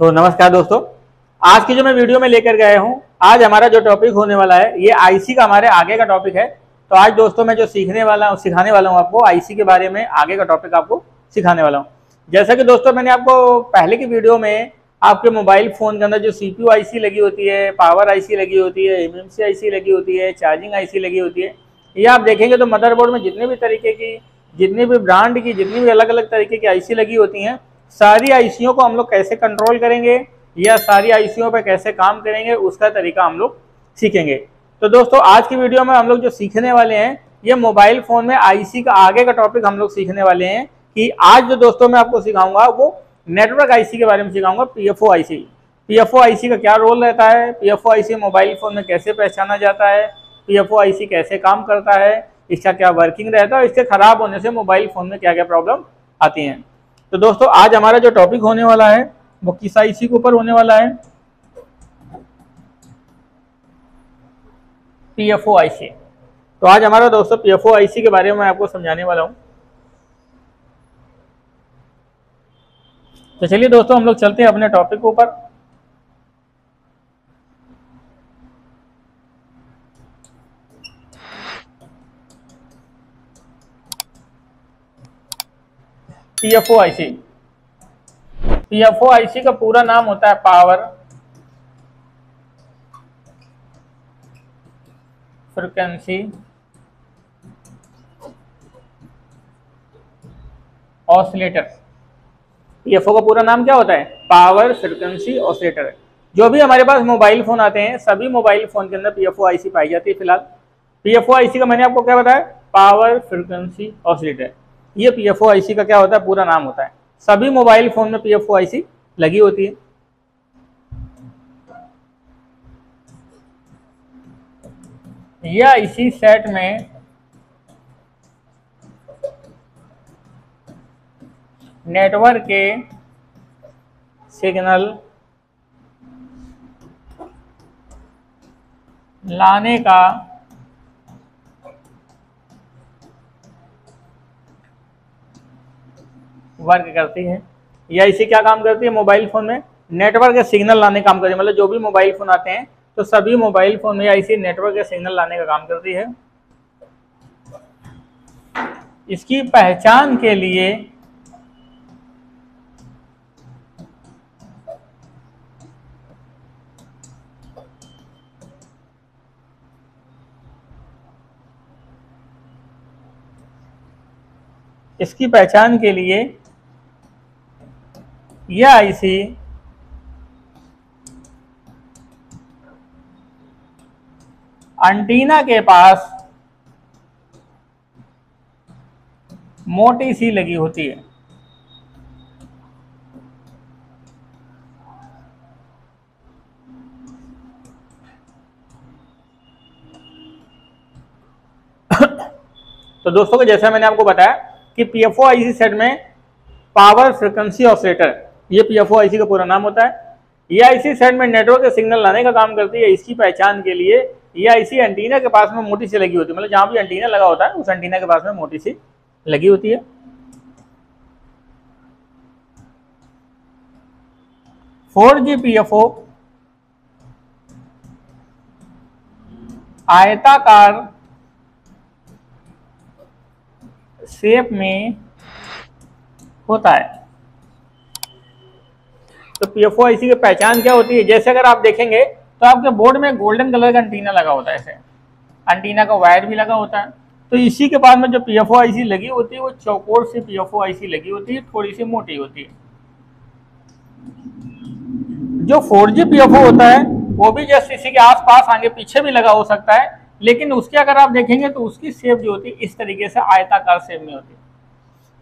तो नमस्कार दोस्तों, आज की जो मैं वीडियो में लेकर गया हूँ, आज हमारा जो टॉपिक होने वाला है, ये आईसी का हमारे आगे का टॉपिक है। तो आज दोस्तों मैं जो सीखने वाला हूँ, सिखाने वाला हूँ आपको आईसी के बारे में आगे का टॉपिक आपको सिखाने वाला हूँ। जैसा कि दोस्तों मैंने आपको पहले की वीडियो में आपके मोबाइल फ़ोन के अंदर जो सी पी आईसी लगी होती है पावर आईसी लगी होती है एमएमसी आईसी लगी होती है चार्जिंग आईसी लगी होती है, ये आप देखेंगे तो मदरबोर्ड में जितने भी तरीके की, जितनी भी ब्रांड की, जितनी भी अलग अलग तरीके की आईसी लगी होती हैं सारी आईसीओ को हम लोग कैसे कंट्रोल करेंगे, या सारी आईसीओ पे कैसे काम करेंगे, उसका तरीका हम लोग सीखेंगे। तो दोस्तों, आज की वीडियो में हम लोग जो सीखने वाले हैं, ये मोबाइल फ़ोन में आईसी का आगे का टॉपिक हम लोग सीखने वाले हैं कि आज जो दोस्तों मैं आपको सिखाऊँगा, वो नेटवर्क आईसी के बारे में सिखाऊँगा पीएफओ आईसी पीएफओ आईसी का क्या रोल रहता है? पीएफओ आईसी मोबाइल फ़ोन में कैसे पहचाना जाता है? पीएफओ आईसी कैसे काम करता है? इसका क्या वर्किंग रहता है? इसके खराब होने से मोबाइल फ़ोन में क्या क्या प्रॉब्लम आती हैं? तो दोस्तों, आज हमारा जो टॉपिक होने वाला है, वो किसा इसी के ऊपर होने वाला है। पीएफओ आईसी तो आज हमारा दोस्तों पीएफओ आईसी के बारे में मैं आपको समझाने वाला हूँ। तो चलिए दोस्तों, हम लोग चलते हैं अपने टॉपिक के ऊपर। पीएफओ आईसी पीएफओ आईसी का पूरा नाम होता है पावर फ्रिक्वेंसी ऑसिलेटर पीएफओ का पूरा नाम क्या होता है? पावर फ्रिक्वेंसी ऑसिलेटर जो भी हमारे पास मोबाइल फ़ोन आते हैं, सभी मोबाइल फ़ोन के अंदर पीएफओ आईसी पाई जाती है फ़िलहाल। पीएफओ आईसी का मैंने आपको क्या बताया? पावर फ्रिक्वेंसी ऑसिलेटर ये पी एफ़ का क्या होता है? पूरा नाम होता है। सभी मोबाइल फ़ोन में पी एफ़ लगी होती है। यह इसी सेट में नेटवर्क के सिग्नल लाने का वर्क करती है, या इसी क्या काम करती है मोबाइल फ़ोन में नेटवर्क के सिग्नल लाने का काम करती है। मतलब जो भी मोबाइल फ़ोन आते हैं तो सभी मोबाइल फ़ोन में या इसी नेटवर्क के सिग्नल लाने का काम करती है। इसकी पहचान के लिए इसकी पहचान के लिए यह आईसी अंटीना के पास मोटी सी लगी होती है। तो दोस्तों, जैसा मैंने आपको बताया कि पीएफओ आईसी सेट में पावर फ्रिक्वेंसी ऑसिलेटर ये पीएफओ आईसी का पूरा नाम होता है। ये आईसी सेट में नेटवर्क के सिग्नल लाने का काम करती है, इसकी पहचान के लिए ये आईसी एंटीना के पास में मोटी सी लगी होती है। मतलब जहाँ भी एंटीना लगा होता है, उस एंटीना के पास में मोटी सी लगी होती है। Four G P F O आयताकार शेप में होता है। तो पीएफओ आईसी की पहचान क्या होती है? जैसे अगर आप देखेंगे तो आपके बोर्ड में गोल्डन कलर का अंटीना लगा होता है ऐसे। अंटीना का वायर भी लगा होता है। तो इसी के बाद में जो पीएफओ आईसी लगी होती है, वो चौकोर से पीएफओ आईसी लगी होती है, थोड़ी सी मोटी होती है। जो 4G पीएफओ होता है, वो भी जैसे इसी के आसपास आगे पीछे भी लगा हो सकता है। लेकिन उसके अगर आप देखेंगे तो उसकी शेप जो होती है, इस तरीके से आयताकार शेप में होती है।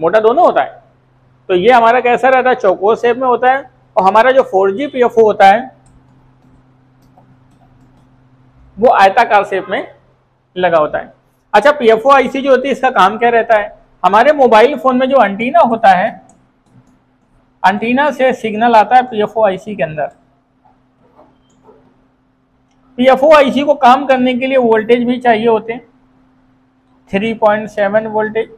मोटा दोनों होता है। तो ये हमारा कैसा रहता है? चौकोर शेप में होता है। और हमारा जो फोर जी पी होता है, वो आयताकार शेप में लगा होता है। अच्छा पीएफओ आईसी जो होती है, इसका काम क्या रहता है? हमारे मोबाइल फ़ोन में जो अंटीना होता है अंटीना से सिग्नल आता है पीएफओ आईसी के अंदर। पीएफओ आईसी को काम करने के लिए वोल्टेज भी चाहिए होते हैं। 3.7 वोल्टेज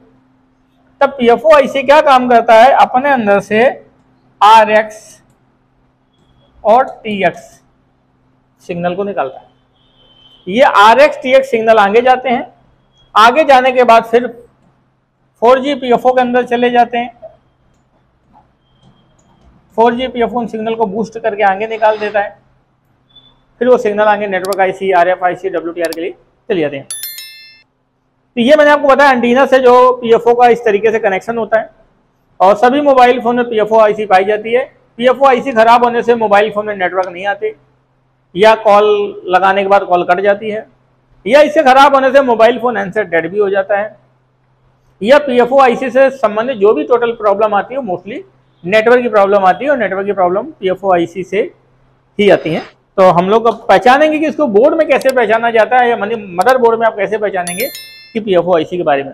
तब पीएफओ आईसी क्या काम करता है? अपने अंदर से आर एक्स और टी एक्स सिग्नल को निकालता है। ये R X T X signal आगे जाते हैं। आगे जाने के बाद फिर four G P F O के अंदर चले जाते हैं। Four G P F O signal को बूस्ट करके आगे निकाल देता है। फिर वो सिग्नल आगे network IC R F I C W T R के लिए चले जाते हैं। तो ये मैंने आपको बताया एंटीना से जो पी एफ़ ओ का इस तरीके से कनेक्शन होता है। और सभी मोबाइल फ़ोन में P F O I C पाई जाती है। पी एफ़ ओ आई सी खराब होने से मोबाइल फ़ोन में नेटवर्क नहीं आते, या कॉल लगाने के बाद कॉल कट जाती है, या इससे खराब होने से मोबाइल फ़ोन हैंडसेट डेड भी हो जाता है, या पी एफ़ ओ आई सी संबंधित जो भी टोटल प्रॉब्लम आती है मोस्टली नेटवर्क की प्रॉब्लम आती है और नेटवर्क की problem P F O I C ही आती है। तो हम लोग अब पहचानेंगे कि इसको बोर्ड में कैसे पहचाना जाता है या मदर बोर्ड में आप कैसे पहचानेंगे कि पी एफ़ ओ आई सी के बारे में।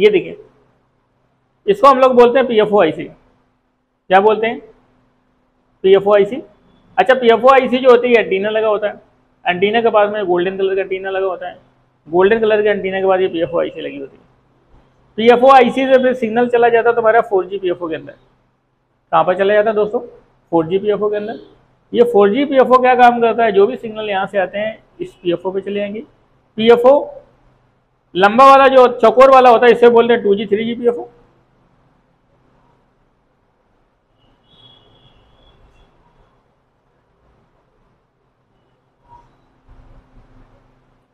ये देखिए इसको हम लोग बोलते हैं P F O I C क्या बोलते हैं पी एफ़ ओ आई सी अच्छा पी एफ़ ओ आई सी जो होती है एंटीना लगा होता है एंटीना के पास में गोल्डन कलर का एंटीना लगा होता है गोल्डन कलर के एंटीना के बाद ये पी एफ़ ओ आई सी लगी होती है पी एफ़ ओ आई सी से फिर सिग्नल चला जाता है तुम्हारा four G P F O के अंदर कहाँ पर चला जाता है दोस्तों four G P F O के अंदर ये four G P F O क्या काम करता है जो भी सिग्नल यहाँ से आते हैं इस पी एफ़ ओ पे चले जाएँगे पी एफ़ ओ लंबा वाला जो चकोर वाला होता है, इसे बोलते हैं two G three G P F O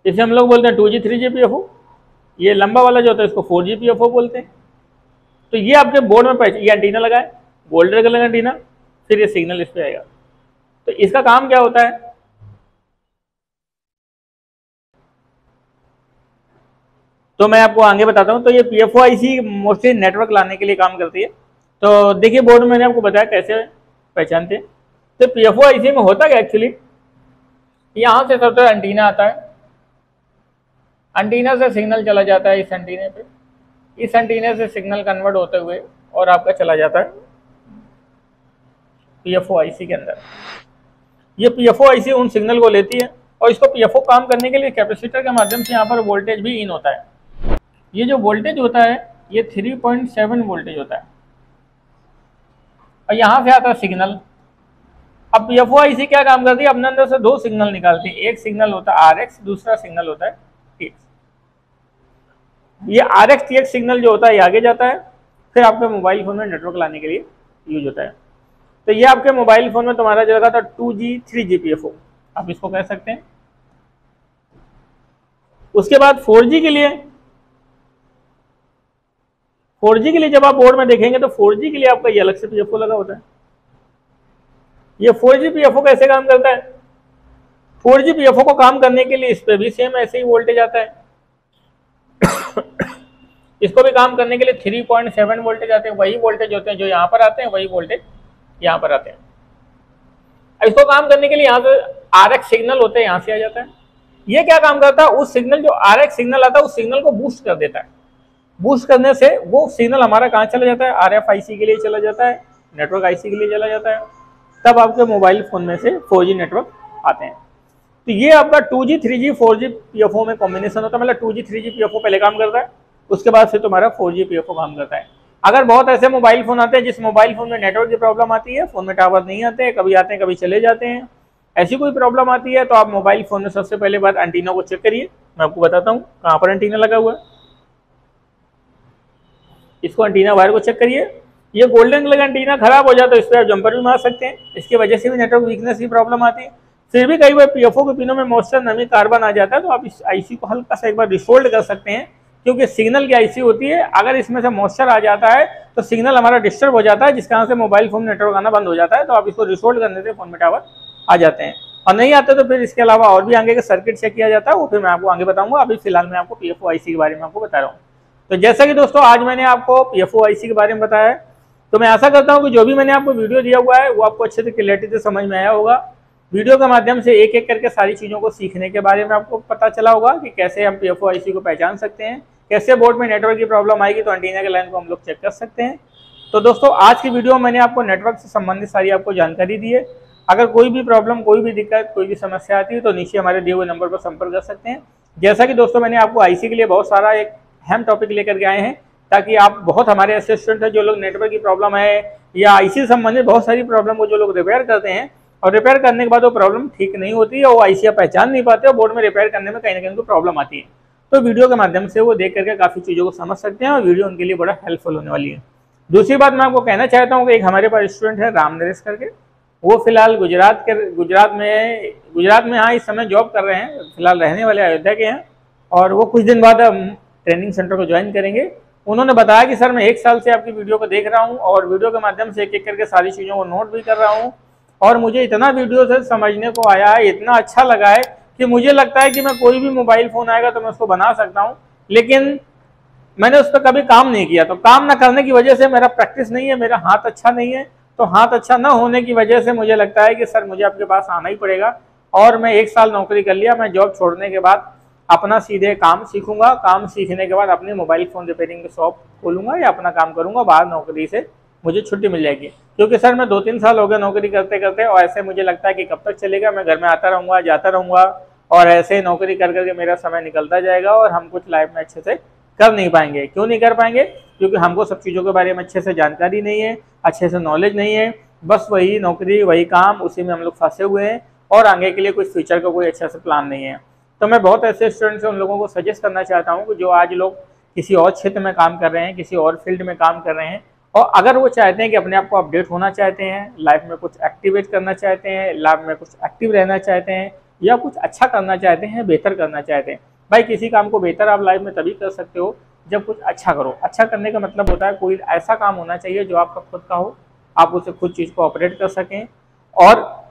इसे हम लोग बोलते हैं two G three G P F O ये लंबा वाला जो होता है, इसको four G P F O बोलते हैं। तो ये आपके बोर्ड में पहचान, ये एंटीना लगा है गोल्डन कलर का एंटीना फिर ये सिग्नल इस पर आएगा। तो इसका काम क्या होता है? तो मैं आपको आगे बताता हूँ। तो ये P F O I C mostly network लाने के लिए काम करती है। तो देखिए बोर्ड में मैंने आपको बताया कैसे पहचानते तो पी एफ़ ओ आई सी में होता क्या एक्चुअली यहाँ से सबसे एंटीना आता है। एंटीना से सिग्नल चला जाता है इस एंटीने पे। इस एंटीने से सिग्नल कन्वर्ट होते हुए और आपका चला जाता है पी एफ़ ओ आई सी के अंदर। ये पी एफ़ ओ आई सी उन सिग्नल को लेती है और इसको पी एफ़ ओ काम करने के लिए कैपेसिटर के माध्यम से यहाँ पर वोल्टेज भी इन होता है। ये जो वोल्टेज होता है, ये 3.7 वोल्टेज होता है। और यहाँ से आता है सिग्नल अब एफ़ ओ क्या काम करती है? अपने अंदर से दो सिग्नल निकालती है। एक सिग्नल होता है आर एक्स दूसरा सिग्नल होता है टीएक्स ये R X T X signal जो होता है, ये आगे जाता है। फिर आपके मोबाइल फ़ोन में नेटवर्क लाने के लिए यूज़ होता है। तो ये आपके मोबाइल फ़ोन में तुम्हारा जो लगा था two G three G P F O आप इसको कह सकते हैं। उसके बाद फोर जी के लिए फोर के लिए जब आप बोर्ड में देखेंगे तो फोर के लिए आपका ये अलग से पीएफओ लगा होता है। ये फोर जी कैसे काम करता है? फोर जी को काम करने के लिए इस पर भी सेम ऐसे ही वोल्टेज आता है। इसको भी काम करने के लिए थ्री पॉइंट सेवन वोल्टेज आते हैं। वही वोल्टेज होते हैं जो यहाँ पर आते हैं, वही वोल्टेज यहाँ पर आते हैं। इसको काम करने के लिए यहाँ से आर एक्स सिग्नल होते हैं, यहाँ से आ जाता है। ये क्या काम करता है? उस सिग्नल जो आर एक्स सिग्नल आता है, उस सिग्नल को बूस्ट कर देता है। बूस्ट करने से वो सिग्नल हमारा कहाँ चला जाता है? आर एफ़ आई सी के लिए चला जाता है नेटवर्क आई सी के लिए चला जाता है। तब आपके मोबाइल फ़ोन में से फोर जी नेटवर्क आते हैं। तो ये आपका two G three G four G P F O में कॉम्बिनेशन होता है। मतलब two G three G P F O पहले काम करता है, उसके बाद फिर तुम्हारा four G P F O काम करता है। अगर बहुत ऐसे मोबाइल फ़ोन आते हैं, जिस मोबाइल फ़ोन में नेटवर्क की प्रॉब्लम आती है फ़ोन में टावर नहीं आते हैं, कभी आते हैं, कभी चले जाते हैं, ऐसी कोई प्रॉब्लम आती है तो आप मोबाइल फ़ोन में सबसे पहले बात एंटीना को चेक करिए। मैं आपको बताता हूँ कहाँ पर एंटीना लगा हुआ है। इसको एंटीना वायर को चेक करिए। ये गोल्डन कलर एंटीना खराब हो जाता है, इस पर आप जंपर भी मार सकते हैं। इसकी वजह से भी नेटवर्क वीकनेस की प्रॉब्लम आती है। फिर भी कई बार पीएफओ के पिनों में मॉइस्चर नमी कार्बन आ जाता है तो आप इस आईसी को हल्का सा एक बार रिसोल्ड कर सकते हैं, क्योंकि सिग्नल की आईसी होती है। अगर इसमें से मॉइस्चर आ जाता है तो सिग्नल हमारा डिस्टर्ब हो जाता है जिस कारण से मोबाइल फ़ोन नेटवर्क आना बंद हो जाता है तो आप इसको रिसोल्ड करने से फ़ोन में टावर आ जाते हैं। और नहीं आते तो फिर इसके अलावा और भी आगे का सर्किट चेक किया जाता है, वो फिर मैं आपको आगे बताऊँगा। अभी फ़िलहाल मैं आपको पी एफ़ के बारे में आपको बता रहा हूँ। तो जैसा कि दोस्तों, आज मैंने आपको एफ़ के बारे में बताया है। तो मैं आशा करता हूँ कि जो भी मैंने आपको वीडियो दिया हुआ है, वो आपको अच्छे से क्लियरिटी से समझ में आया होगा। वीडियो के माध्यम से एक एक करके सारी चीज़ों को सीखने के बारे में आपको पता चला होगा कि कैसे हम पी एफ़ को पहचान सकते हैं, कैसे बोर्ड में नेटवर्क की प्रॉब्लम आएगी तो एंटीना के लाइन को हम लोग चेक कर सकते हैं। तो दोस्तों, आज की वीडियो में मैंने आपको नेटवर्क से संबंधित सारी आपको जानकारी दी है। अगर कोई भी प्रॉब्लम, कोई भी दिक्कत, कोई भी समस्या आती है तो नीचे हमारे दिए हुए नंबर पर संपर्क कर सकते हैं। जैसा कि दोस्तों, मैंने आपको आईसी के लिए बहुत सारा एक अहम टॉपिक लेकर के आए हैं, ताकि आप बहुत हमारे ऐसे स्टूडेंट हैं, जो लोग नेटवर्क की प्रॉब्लम है, या आईसी से संबंधित बहुत सारी प्रॉब्लम को जो लोग रिपेयर करते हैं, और रिपेयर करने के बाद वो प्रॉब्लम ठीक नहीं होती है वो आईसी पहचान नहीं पाते, और बोर्ड में रिपेयर करने में कहीं ना कहीं उनको प्रॉब्लम आती है। तो वीडियो के माध्यम से वो देख करके काफ़ी चीज़ों को समझ सकते हैं, और वीडियो उनके लिए बड़ा हेल्पफुल होने वाली है। दूसरी बात मैं आपको कहना चाहता हूँ कि एक हमारे पास स्टूडेंट है, राम नरेश करके। वो फ़िलहाल गुजरात के, गुजरात में गुजरात में हाँ इस समय जॉब कर रहे हैं, फ़िलहाल रहने वाले अयोध्या के हैं, और वो कुछ दिन बाद ट्रेनिंग सेंटर को ज्वाइन करेंगे। उन्होंने बताया कि, सर, मैं एक साल से आपकी वीडियो को देख रहा हूँ और वीडियो के माध्यम से एक एक करके सारी चीज़ों को नोट भी कर रहा हूँ। और मुझे इतना वीडियो से समझने को आया है, इतना अच्छा लगा है कि मुझे लगता है कि मैं कोई भी मोबाइल फ़ोन आएगा तो मैं उसको बना सकता हूँ। लेकिन मैंने उस पर कभी काम नहीं किया। तो काम ना करने की वजह से मेरा प्रैक्टिस नहीं है, मेरा हाथ अच्छा नहीं है। तो हाथ अच्छा ना होने की वजह से मुझे लगता है कि, सर, मुझे आपके पास आना ही पड़ेगा। और मैं एक साल नौकरी कर लिया, मैं जॉब छोड़ने के बाद अपना सीधे काम सीखूँगा, काम सीखने के बाद अपने मोबाइल फ़ोन रिपेयरिंग की शॉप खोलूँगा या अपना काम करूँगा बाहर नौकरी से मुझे छुट्टी मिल जाएगी। क्योंकि सर, मैं दो तीन साल हो गए नौकरी करते करते और ऐसे मुझे लगता है कि कब तक चलेगा, मैं घर में आता रहूँगा, जाता रहूँगा और ऐसे ही नौकरी कर करके मेरा समय निकलता जाएगा और हम कुछ लाइफ में अच्छे से कर नहीं पाएँगे। क्यों नहीं कर पाएँगे? क्योंकि हमको सब चीज़ों के बारे में अच्छे से जानकारी नहीं है, अच्छे से नॉलेज नहीं है, बस वही नौकरी, वही काम, उसी में हम लोग फंसे हुए हैं और आगे के लिए कुछ फ्यूचर का कोई अच्छा से प्लान नहीं है। तो मैं बहुत ऐसे स्टूडेंट्स उन लोगों को सजेस्ट करना चाहता हूँ कि जो आज लोग किसी और क्षेत्र में काम कर रहे हैं, किसी और फ़ील्ड में काम कर रहे हैं, और अगर वो चाहते हैं कि अपने आप को अपडेट होना चाहते हैं लाइफ में कुछ एक्टिवेट करना चाहते हैं लाइफ में कुछ एक्टिव रहना चाहते हैं, या कुछ अच्छा करना चाहते हैं, बेहतर करना चाहते हैं, भाई किसी काम को बेहतर आप लाइफ में तभी कर सकते हो जब कुछ अच्छा करो। अच्छा करने का मतलब होता है कोई ऐसा काम होना चाहिए जो आपका खुद का हो, आप उसे खुद चीज़ को ऑपरेट कर सकें, और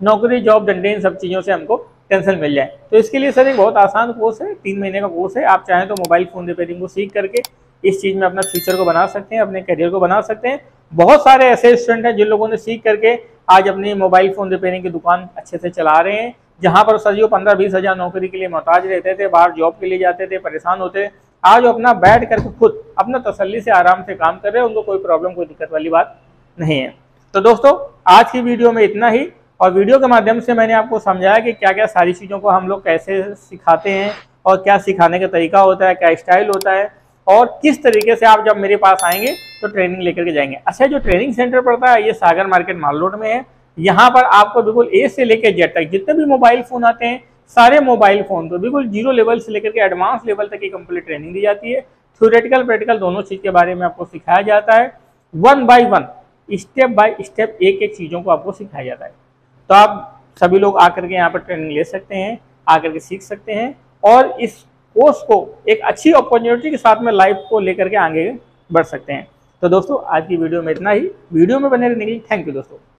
नौकरी जॉब डंडे इन सब चीज़ों से हमको टेंशन मिल जाए। तो इसके लिए सर एक बहुत आसान कोर्स है, तीन महीने का कोर्स है। आप चाहें तो मोबाइल फ़ोन रिपेयरिंग को सीख करके इस चीज़ में अपना फ्यूचर को बना सकते हैं, अपने करियर को बना सकते हैं। बहुत सारे ऐसे स्टूडेंट हैं जिन लोगों ने सीख करके आज अपनी मोबाइल फ़ोन रिपेयरिंग की दुकान अच्छे से चला रहे हैं, जहाँ पर सर, जो पंद्रह बीस हज़ार नौकरी के लिए मोहताज रहते थे, बाहर जॉब के लिए जाते थे, परेशान होते आज वो अपना बैठ करके खुद अपना तसल्ली से आराम से काम कर रहे हैं, उनको कोई प्रॉब्लम, कोई दिक्कत वाली बात नहीं है। तो दोस्तों, आज की वीडियो में इतना ही। और वीडियो के माध्यम से मैंने आपको समझाया कि क्या क्या सारी चीज़ों को हम लोग कैसे सिखाते हैं और क्या सिखाने का तरीका होता है, क्या स्टाइल होता है और किस तरीके से आप जब मेरे पास आएँगे तो ट्रेनिंग लेकर के जाएँगे। अच्छा जो ट्रेनिंग सेंटर पड़ता है, ये सागर मार्केट माल रोड में है। यहाँ पर आपको बिल्कुल ए से लेकर जेड तक जितने भी मोबाइल फ़ोन आते हैं, सारे मोबाइल फ़ोन को बिल्कुल ज़ीरो लेवल से लेकर के एडवांस लेवल तक की कंप्लीट ट्रेनिंग दी जाती है। थ्योरेटिकल, प्रैक्टिकल दोनों चीज़ के बारे में आपको सिखाया जाता है। One by one step by step एक एक चीज़ों को आपको सिखाया जाता है। तो आप सभी लोग आकर के यहाँ पर ट्रेनिंग ले सकते हैं, आकर के सीख सकते हैं और इस कोर्स को एक अच्छी अपॉर्चुनिटी के साथ में लाइफ को लेकर के आगे बढ़ सकते हैं। तो दोस्तों, आज की वीडियो में इतना ही। वीडियो में बने रहने के लिए थैंक यू दोस्तों।